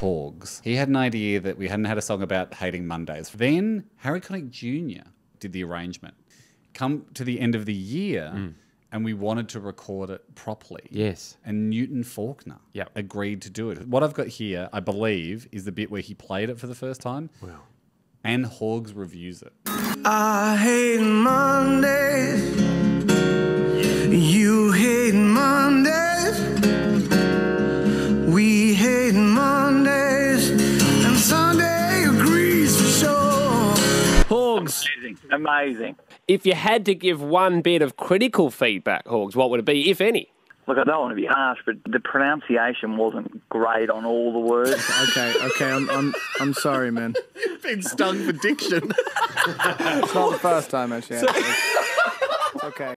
Horgs, he had an idea that we hadn't had a song about hating Mondays. Then Harry Connick Jr. did the arrangement. Come to the end of the year, mm. and we wanted to record it properly. Yes. And Newton Faulkner Yep. agreed to do it. What I've got here, I believe, is the bit where he played it for the first time. Wow. And Horgs reviews it. I hate Mondays. Horgs, Amazing. Amazing. if you had to give one bit of critical feedback, Horgs, what would it be, if any? Look, I don't want to be harsh, but the pronunciation wasn't great on all the words. Okay, okay, I'm, I'm, I'm sorry, man. You've been stung for diction. It's not the first time, actually. Okay.